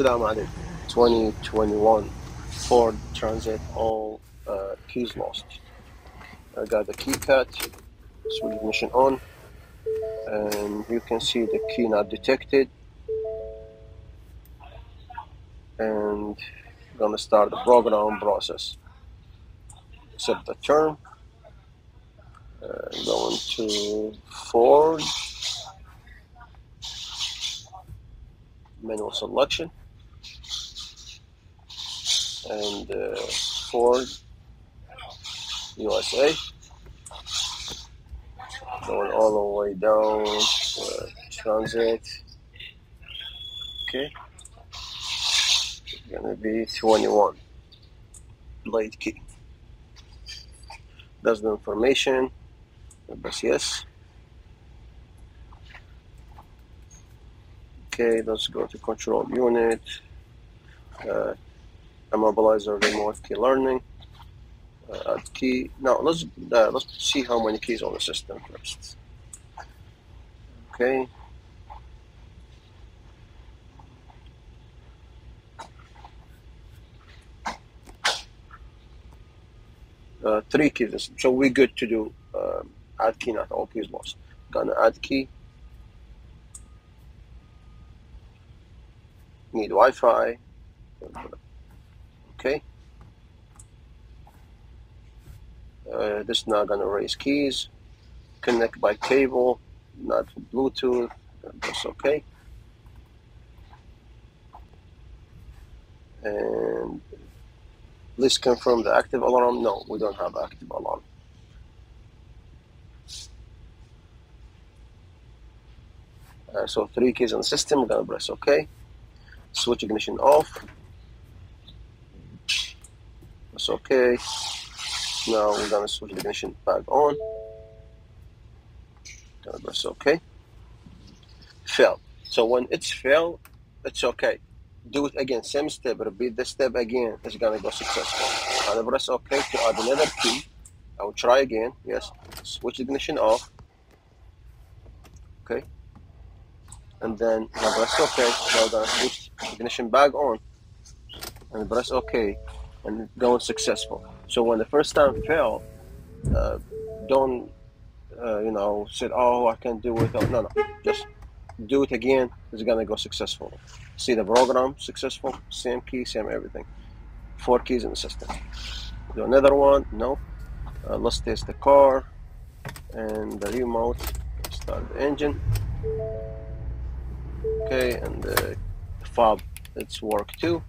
Alaikum. 2021 Ford Transit, all uh, keys lost. I got the keypad, switch ignition on, and you can see the key not detected. And gonna start the program process. Accept the term. Uh, going to Ford. Manual selection and uh, Ford USA going all the way down uh, transit. Okay. It's gonna be 21 blade key. That's the information. Press yes. Okay let's go to control unit. Uh, immobilizer remote key learning. Uh, add key now let's uh, let's see how many keys on the system first. Okay. Uh, three keys so we're good to do um, add key not all keys lost. Gonna add key. Need Wi-Fi okay. Uh, this is not gonna raise keys. Connect by cable not Bluetooth. That's okay. And please confirm the active alarm. No we don't have active alarm. Uh, so three keys on the system we're gonna press ok switch ignition off that's okay. Now we're gonna switch the ignition back on. Gonna press OK. Fail. So when it's fail, it's okay. Do it again, same step, repeat the step again. It's gonna go successful. I'll press OK to add another key. I will try again. Yes. Switch ignition off. Okay. And then I'll press OK. Now I'm gonna switch ignition back on. And press OK and going successful. So when the first time fail, uh, don't uh, you know say, "Oh, I can't do it." No, no, just do it again. It's gonna go successful. See the program successful, same key, same everything. Four keys in the system. Do another one. No. Uh, let's test the car and the remote. Start the engine. Okay, and the fob it's work too.